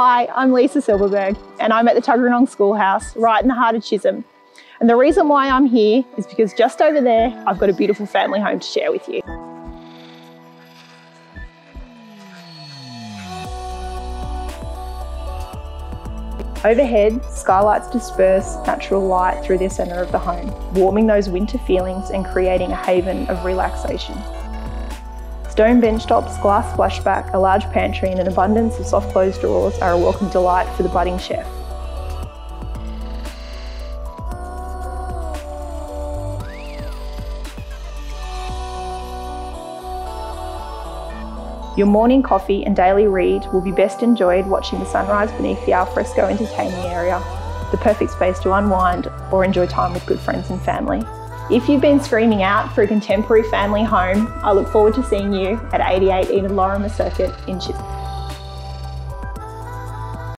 Hi, I'm Lisa Silverberg, and I'm at the Tuggeranong Schoolhouse, right in the heart of Chisholm. And the reason why I'm here is because just over there, I've got a beautiful family home to share with you. Overhead, skylights disperse natural light through the centre of the home, warming those winter feelings and creating a haven of relaxation. Stone bench tops, glass splashback, a large pantry and an abundance of soft closed drawers are a welcome delight for the budding chef. Your morning coffee and daily read will be best enjoyed watching the sunrise beneath the alfresco entertaining area, the perfect space to unwind or enjoy time with good friends and family. If you've been screaming out for a contemporary family home, I look forward to seeing you at 88 Enid Lorimer Circuit in Chisholm.